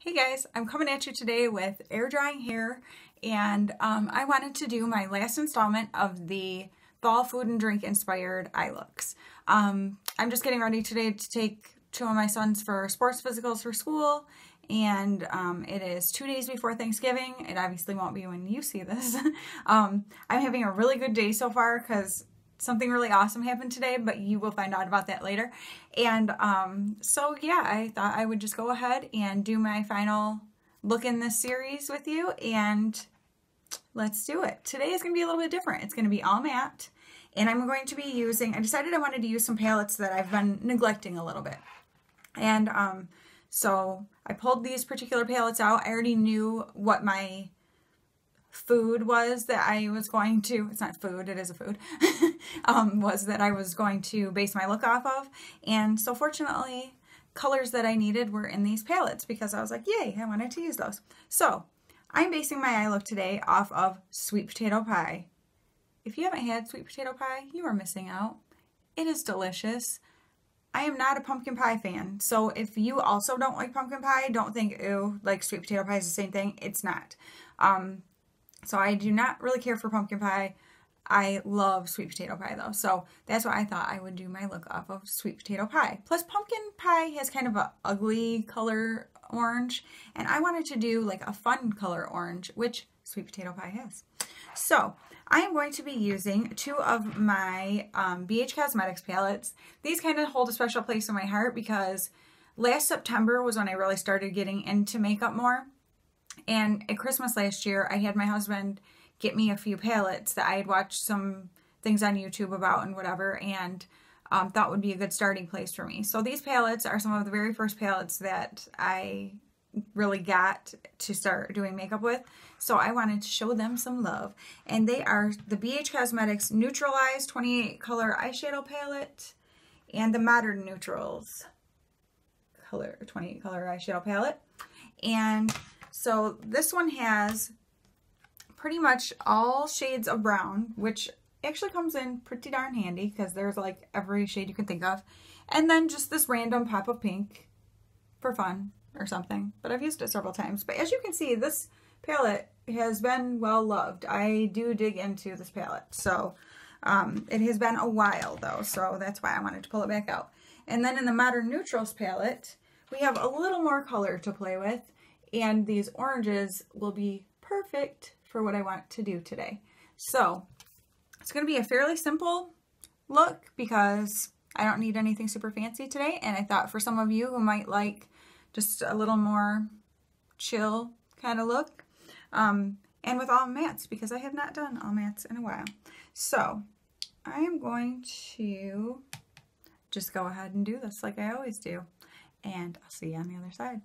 Hey guys, I'm coming at you today with air drying hair and um, I wanted to do my last installment of the fall food and drink inspired eye looks. Um, I'm just getting ready today to take two of my sons for sports physicals for school and um, it is two days before Thanksgiving. It obviously won't be when you see this. um, I'm having a really good day so far because something really awesome happened today, but you will find out about that later. And um, so, yeah, I thought I would just go ahead and do my final look in this series with you, and let's do it. Today is going to be a little bit different. It's going to be all matte, and I'm going to be using, I decided I wanted to use some palettes that I've been neglecting a little bit. And um, so I pulled these particular palettes out. I already knew what my food was that I was going to, it's not food, it is a food, um, was that I was going to base my look off of. And so fortunately, colors that I needed were in these palettes because I was like, yay, I wanted to use those. So I'm basing my eye look today off of sweet potato pie. If you haven't had sweet potato pie, you are missing out. It is delicious. I am not a pumpkin pie fan, so if you also don't like pumpkin pie, don't think, ew, like sweet potato pie is the same thing. It's not. Um, so I do not really care for pumpkin pie. I love sweet potato pie though. So that's why I thought I would do my look off of sweet potato pie. Plus pumpkin pie has kind of a ugly color orange and I wanted to do like a fun color orange, which sweet potato pie has. So I am going to be using two of my um, BH Cosmetics palettes. These kind of hold a special place in my heart because last September was when I really started getting into makeup more. And at Christmas last year, I had my husband get me a few palettes that I had watched some things on YouTube about and whatever, and um, thought would be a good starting place for me. So these palettes are some of the very first palettes that I really got to start doing makeup with. So I wanted to show them some love. And they are the BH Cosmetics Neutral Eyes 28 color eyeshadow palette and the Modern Neutrals color 28 color eyeshadow palette. And so this one has pretty much all shades of brown, which actually comes in pretty darn handy because there's like every shade you can think of. And then just this random pop of pink for fun or something. But I've used it several times. But as you can see, this palette has been well loved. I do dig into this palette. So um, it has been a while though. So that's why I wanted to pull it back out. And then in the Modern Neutrals palette, we have a little more color to play with and these oranges will be perfect for what I want to do today. So it's going to be a fairly simple look because I don't need anything super fancy today and I thought for some of you who might like just a little more chill kind of look um, and with all mattes because I have not done all mattes in a while. So I am going to just go ahead and do this like I always do and I'll see you on the other side.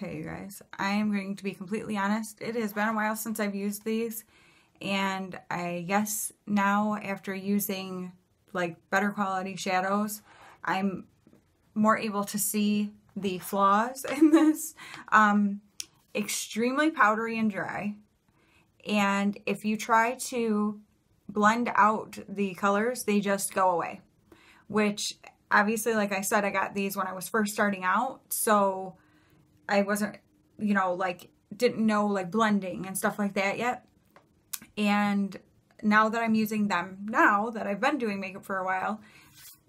Okay, you guys, I am going to be completely honest. It has been a while since I've used these, and I guess now after using like better quality shadows, I'm more able to see the flaws in this. Um, extremely powdery and dry. And if you try to blend out the colors, they just go away. Which obviously, like I said, I got these when I was first starting out. So I wasn't, you know, like didn't know like blending and stuff like that yet. And now that I'm using them now that I've been doing makeup for a while,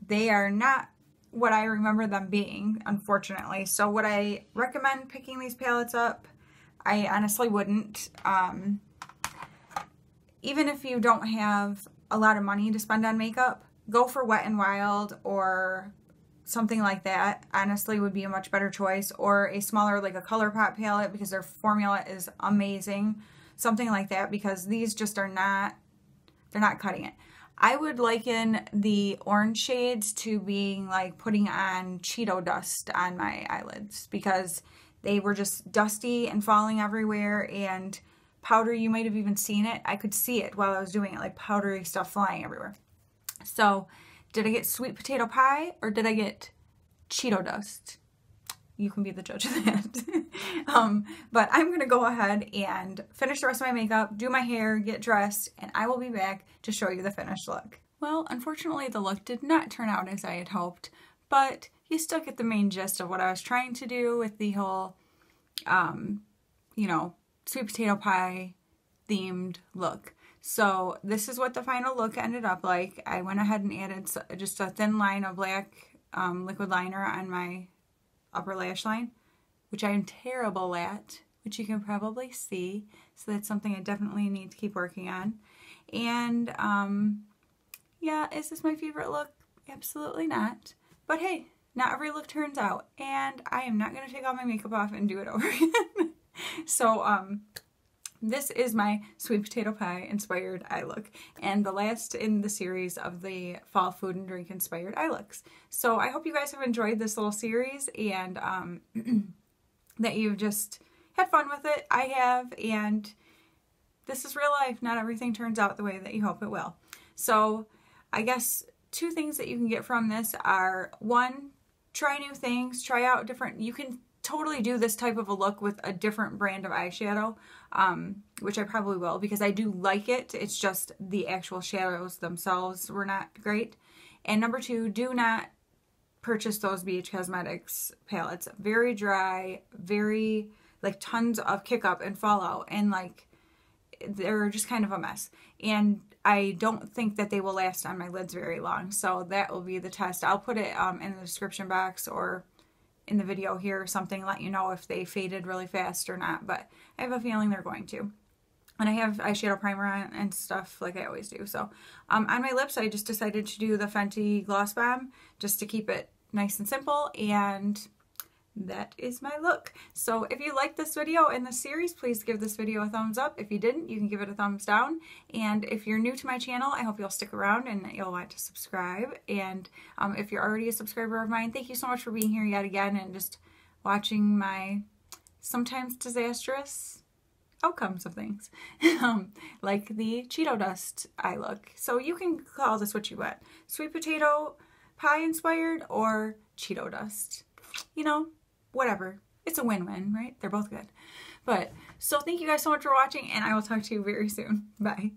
they are not what I remember them being, unfortunately. So would I recommend picking these palettes up? I honestly wouldn't. Um, even if you don't have a lot of money to spend on makeup, go for Wet n Wild or something like that honestly would be a much better choice. Or a smaller like a ColourPop palette because their formula is amazing. Something like that because these just are not they're not cutting it. I would liken the orange shades to being like putting on Cheeto dust on my eyelids because they were just dusty and falling everywhere and powder you might have even seen it. I could see it while I was doing it like powdery stuff flying everywhere. So did I get sweet potato pie or did I get Cheeto dust? You can be the judge of that. um, but I'm going to go ahead and finish the rest of my makeup, do my hair, get dressed, and I will be back to show you the finished look. Well, unfortunately, the look did not turn out as I had hoped, but you still get the main gist of what I was trying to do with the whole, um, you know, sweet potato pie themed look. So this is what the final look ended up like. I went ahead and added just a thin line of black um, liquid liner on my upper lash line, which I am terrible at, which you can probably see. So that's something I definitely need to keep working on. And um, yeah, is this my favorite look? Absolutely not. But hey, not every look turns out. And I am not going to take all my makeup off and do it over again. so um, this is my sweet potato pie inspired eye look and the last in the series of the fall food and drink inspired eye looks. So I hope you guys have enjoyed this little series and um, that you've just had fun with it. I have and this is real life. Not everything turns out the way that you hope it will. So I guess two things that you can get from this are one, try new things, try out different, you can totally do this type of a look with a different brand of eyeshadow, um, which I probably will because I do like it. It's just the actual shadows themselves were not great. And number two, do not purchase those BH Cosmetics palettes. Very dry, very, like tons of kick up and fallout and like they're just kind of a mess. And I don't think that they will last on my lids very long. So that will be the test. I'll put it um, in the description box or in the video here or something, let you know if they faded really fast or not, but I have a feeling they're going to. And I have eyeshadow primer on and stuff like I always do. So um, on my lips, I just decided to do the Fenty Gloss Bomb just to keep it nice and simple. And that is my look. So if you liked this video and the series, please give this video a thumbs up. If you didn't, you can give it a thumbs down. And if you're new to my channel, I hope you'll stick around and you'll want to subscribe. And um, if you're already a subscriber of mine, thank you so much for being here yet again and just watching my sometimes disastrous outcomes of things, um, like the Cheeto dust eye look. So you can call this what you want. Sweet potato pie inspired or Cheeto dust. You know, whatever. It's a win-win, right? They're both good. But so thank you guys so much for watching and I will talk to you very soon. Bye.